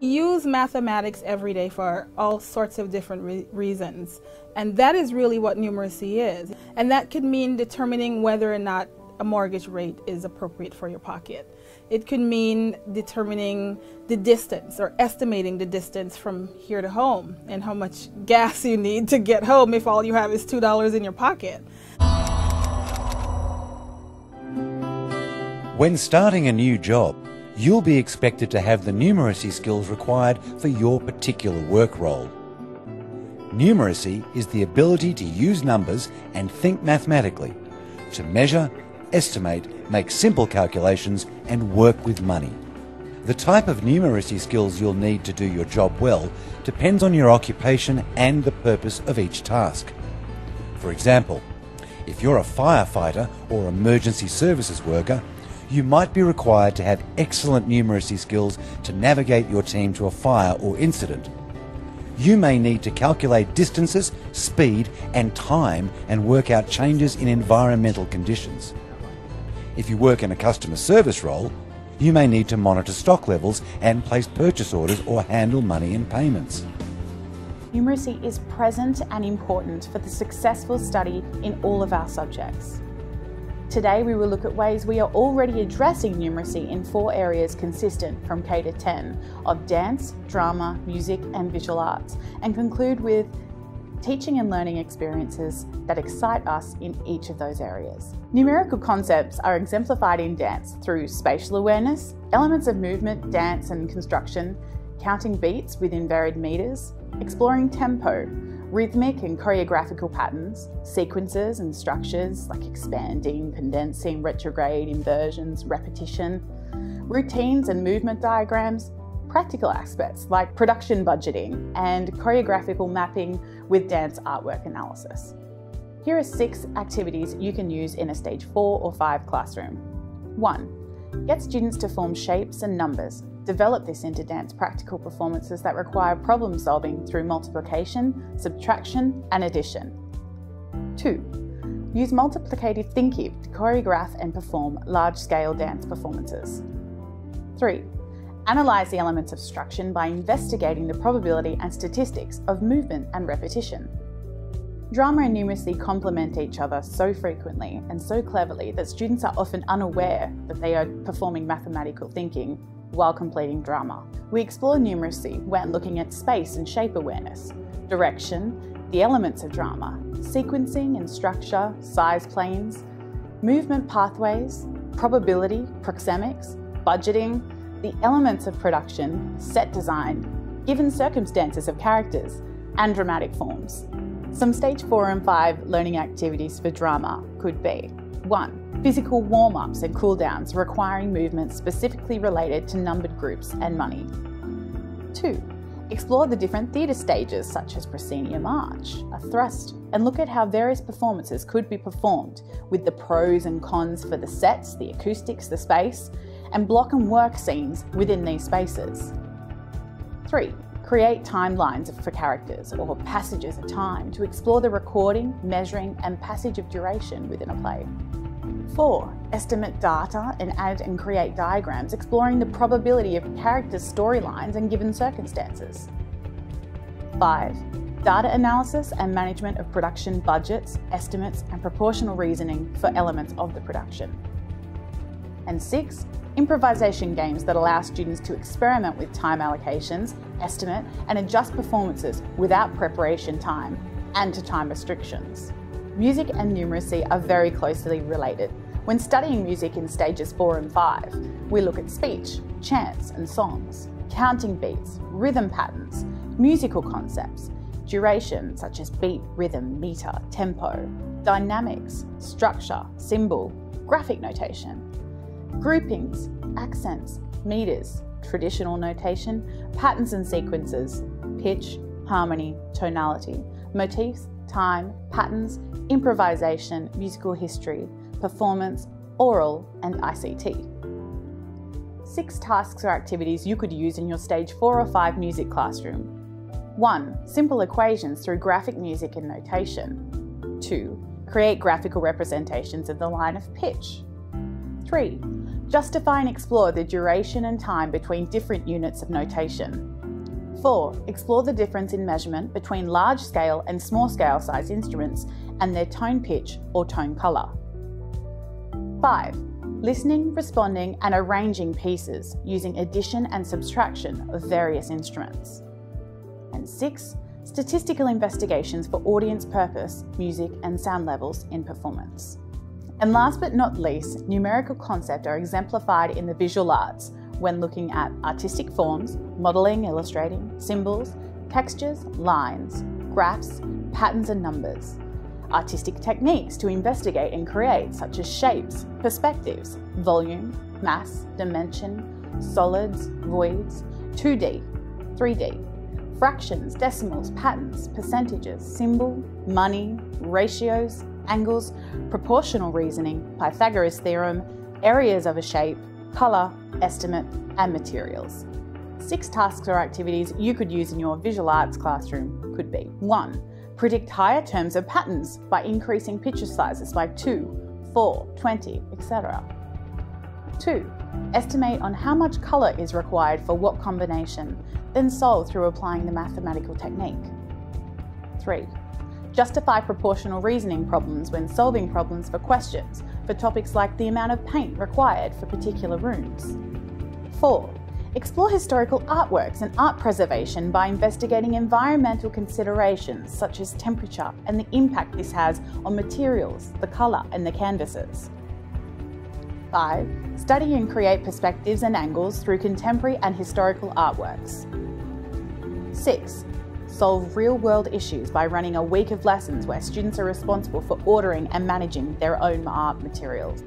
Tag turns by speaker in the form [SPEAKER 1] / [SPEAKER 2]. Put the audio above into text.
[SPEAKER 1] use mathematics every day for all sorts of different re reasons. And that is really what numeracy is. And that could mean determining whether or not a mortgage rate is appropriate for your pocket. It could mean determining the distance or estimating the distance from here to home and how much gas you need to get home if all you have is $2 in your pocket.
[SPEAKER 2] When starting a new job, you'll be expected to have the numeracy skills required for your particular work role. Numeracy is the ability to use numbers and think mathematically, to measure, estimate, make simple calculations and work with money. The type of numeracy skills you'll need to do your job well depends on your occupation and the purpose of each task. For example, if you're a firefighter or emergency services worker, you might be required to have excellent numeracy skills to navigate your team to a fire or incident. You may need to calculate distances, speed, and time and work out changes in environmental conditions. If you work in a customer service role, you may need to monitor stock levels and place purchase orders or handle money and payments.
[SPEAKER 3] Numeracy is present and important for the successful study in all of our subjects. Today we will look at ways we are already addressing numeracy in four areas consistent from K to 10 of dance, drama, music and visual arts and conclude with teaching and learning experiences that excite us in each of those areas. Numerical concepts are exemplified in dance through spatial awareness, elements of movement, dance and construction, counting beats within varied meters, exploring tempo, rhythmic and choreographical patterns, sequences and structures like expanding, condensing, retrograde, inversions, repetition, routines and movement diagrams, practical aspects like production budgeting and choreographical mapping with dance artwork analysis. Here are six activities you can use in a stage four or five classroom. One, get students to form shapes and numbers develop this into dance practical performances that require problem solving through multiplication, subtraction, and addition. 2. Use multiplicative thinking to choreograph and perform large scale dance performances. 3. Analyse the elements of structure by investigating the probability and statistics of movement and repetition. Drama and numeracy complement each other so frequently and so cleverly that students are often unaware that they are performing mathematical thinking while completing drama. We explore numeracy when looking at space and shape awareness, direction, the elements of drama, sequencing and structure, size planes, movement pathways, probability, proxemics, budgeting, the elements of production, set design, given circumstances of characters, and dramatic forms. Some stage 4 and 5 learning activities for drama could be 1 physical warm ups and cool downs requiring movements specifically related to numbered groups and money. 2. Explore the different theatre stages such as proscenium arch, a thrust, and look at how various performances could be performed with the pros and cons for the sets, the acoustics, the space, and block and work scenes within these spaces. 3. Create timelines for characters or passages of time to explore the recording, measuring, and passage of duration within a play. 4. Estimate data and add and create diagrams exploring the probability of characters' storylines and given circumstances. 5. Data analysis and management of production budgets, estimates, and proportional reasoning for elements of the production. And 6. Improvisation games that allow students to experiment with time allocations, estimate, and adjust performances without preparation time and to time restrictions. Music and numeracy are very closely related. When studying music in stages 4 and 5, we look at speech, chants and songs, counting beats, rhythm patterns, musical concepts, duration such as beat, rhythm, meter, tempo, dynamics, structure, symbol, graphic notation, groupings, accents, meters, traditional notation, patterns and sequences, pitch, harmony, tonality, motifs, time, patterns, improvisation, musical history, performance, oral, and ICT. Six tasks or activities you could use in your stage 4 or 5 music classroom. 1. Simple equations through graphic music and notation. 2. Create graphical representations of the line of pitch. 3. Justify and explore the duration and time between different units of notation. 4. Explore the difference in measurement between large scale and small scale size instruments and their tone pitch or tone colour. 5. Listening, responding, and arranging pieces using addition and subtraction of various instruments. And 6. Statistical investigations for audience purpose, music, and sound levels in performance. And last but not least, numerical concepts are exemplified in the visual arts when looking at artistic forms, modelling, illustrating, symbols, textures, lines, graphs, patterns, and numbers. Artistic techniques to investigate and create, such as shapes, perspectives, volume, mass, dimension, solids, voids, 2D, 3D, fractions, decimals, patterns, percentages, symbol, money, ratios, angles, proportional reasoning, Pythagoras theorem, areas of a shape, colour, estimate, and materials. Six tasks or activities you could use in your visual arts classroom could be 1. Predict higher terms of patterns by increasing picture sizes by 2, 4, 20, etc. 2. Estimate on how much colour is required for what combination, then solve through applying the mathematical technique. 3. Justify proportional reasoning problems when solving problems for questions for topics like the amount of paint required for particular rooms. 4. Explore historical artworks and art preservation by investigating environmental considerations such as temperature and the impact this has on materials, the colour, and the canvases. 5. Study and create perspectives and angles through contemporary and historical artworks. 6 solve real world issues by running a week of lessons where students are responsible for ordering and managing their own art materials.